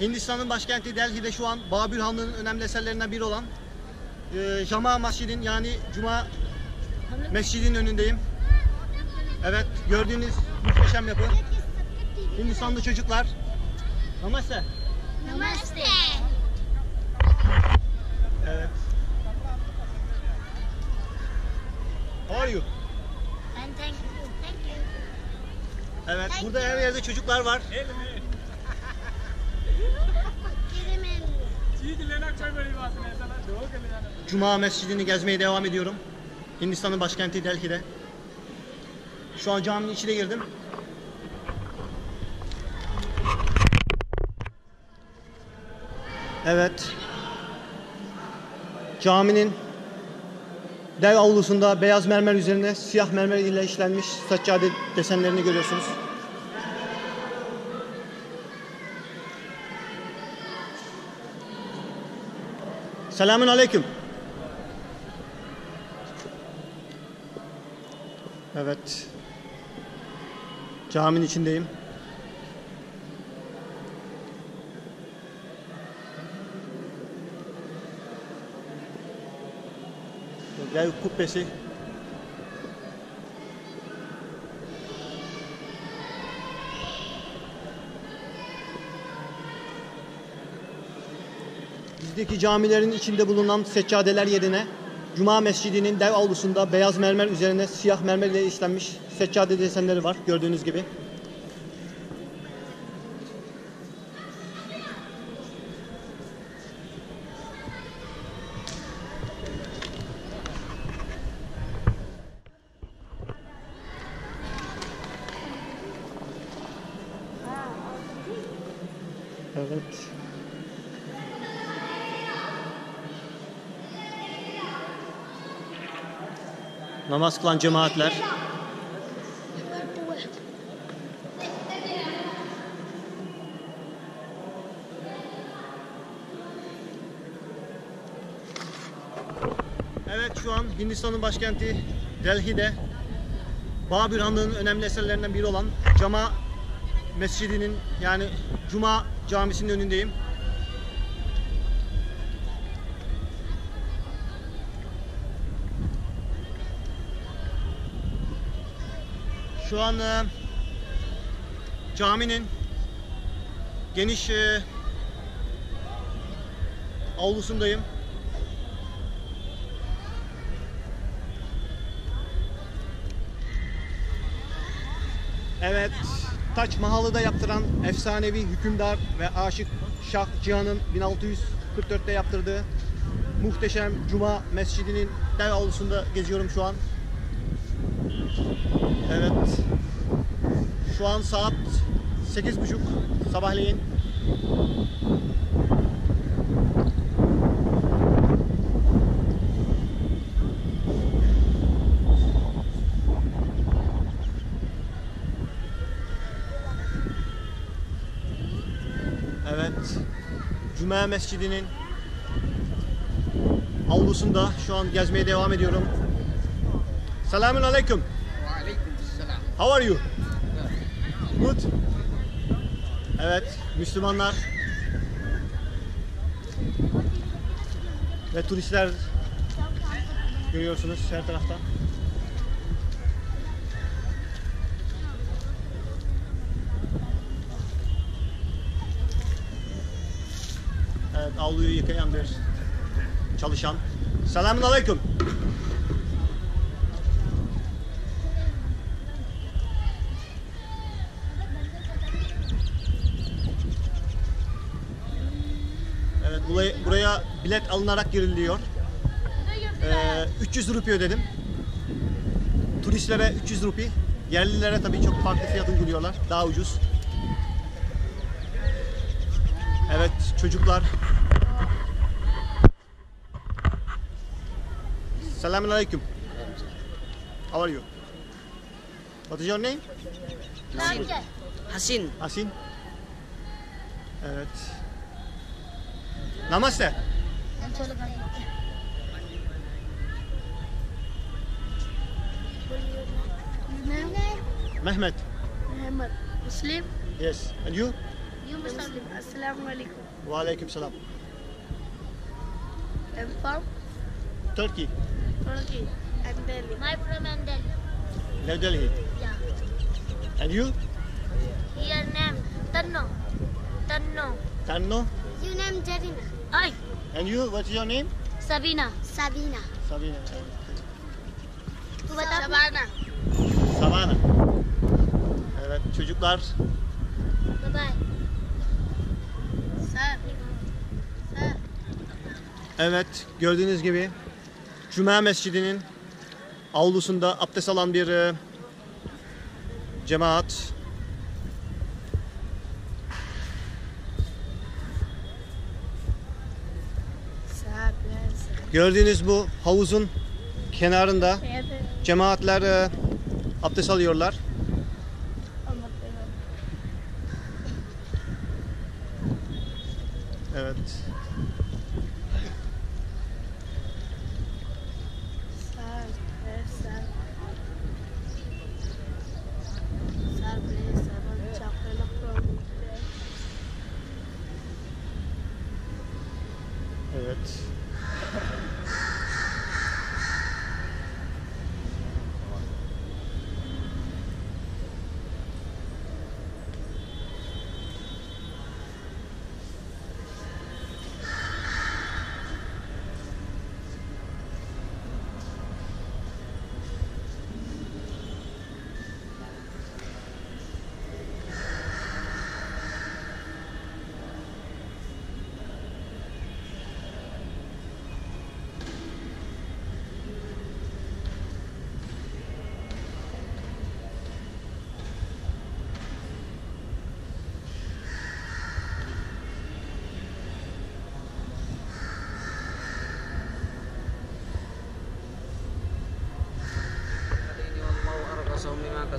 Hindistan'ın başkenti Delhi'de şu an Babür Hanlığı'nın önemli eserlerinden biri olan e, Jama Masjid'in yani Cuma Mescidin önündeyim. Evet gördüğünüz muhteşem yapı. Hindistanlı çocuklar. Namaste. Namaste. Evet. How are you? And thank you. Thank you. Evet burada her yerde çocuklar var. Cuma Mescidi'ni gezmeye devam ediyorum. Hindistan'ın başkenti Delhi'de. Şu an caminin içine girdim. Evet. Caminin dev avlusunda beyaz mermer üzerine siyah mermer ile işlenmiş saccade desenlerini görüyorsunuz. Selamun aleyküm. Evet. Caminin içindeyim. Dev kubbesi. Bizdeki camilerin içinde bulunan seccadeler yerine Cuma Mescidi'nin dev avlusunda beyaz mermer üzerine siyah mermer ile işlenmiş seccade desenleri var gördüğünüz gibi. Evet. Namaz kılan cemaatler. Evet şu an Hindistan'ın başkenti Delhi'de Babür Hanlığı'nın önemli eserlerinden biri olan Cama Mescidi'nin yani Cuma Camisi'nin önündeyim. Şu an e, caminin geniş e, avlusundayım. Evet, Taç Mahal'ı yaptıran efsanevi hükümdar ve aşık Şah Cihan'ın 1644'te yaptırdığı muhteşem Cuma Mescidi'nin dev avlusunda geziyorum şu an. Evet. Şu an saat 8.30 sabahleyin. Evet. Cuma Mescidi'nin avlusunda şu an gezmeye devam ediyorum. Selamun aleyküm. How are you? Good. Evet, Müslümanlar ve turistler görüyorsunuz her tarafta. Evet, avluyu yıkayan bir çalışan. Selamun aleyküm. Buraya, buraya bilet alınarak giriliyor. Ee, 300 rupi ödedim. Turistlere 300 rupi. Yerlilere tabii çok farklı fiyat uyguluyorlar. Daha ucuz. Evet, çocuklar. Selamun aleyküm. How are you? What is your name? Namaste. Hasin. Asin. Evet. Namaste. Name? Mehmet. Muhammad. Muslim? Yes. And you? You Muslim. Assalamu alaikum. Ve aleyküm selam. I'm from Turkey. Turkey and Delhi. My from Delhi. New Delhi. Yeah. And you? Your name Tanno. Tanno. Tanno. Your name Jarina. I. And you, what's your name? Sabina. Sabina. Sabina. Okay. Sabana. Sabana. Evet çocuklar. Bye bye. Sir. Evet gördüğünüz gibi Cuma Mescidi'nin avlusunda abdest alan bir e, cemaat Gördüğünüz bu havuzun kenarında cemaatler e, abdest alıyorlar. Evet.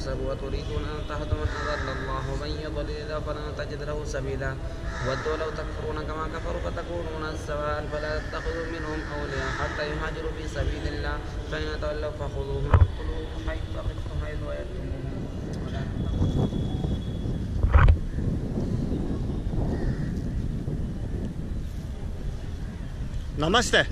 كسبوا وتريدون أن تهدوا من أضل الله ومن يضلل الله فلن تجد له سبيلا. ودوا لو تكفرون كما كفروا فتكونون سواء فلا تتخذوا منهم أولياء حتى يهاجروا في سبيل الله. فإن تولوا فخذوهم واقتلوهم حيث ثقفتم حيث تتخذوا Namaste.